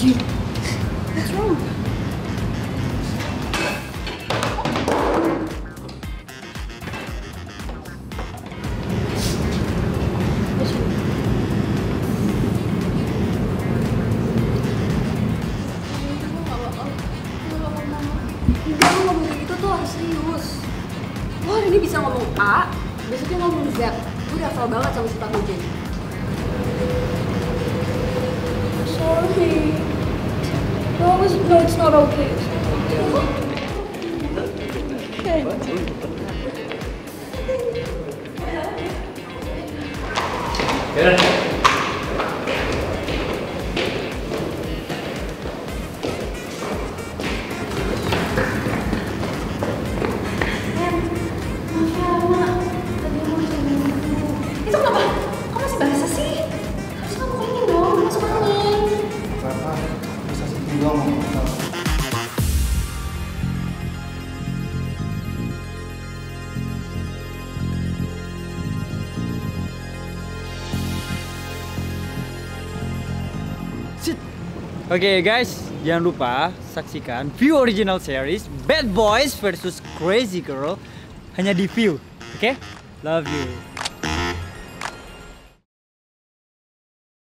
Gee, what's wrong? Ini bisa ngomong A, besoknya ngomong Z. Gue udah hafal banget sama sifat lo jadi. No, it was, no, it's not okay. Oke guys, jangan lupa saksikan View Original Series Bad Boys versus Crazy Girl hanya di View. Oke? Love you.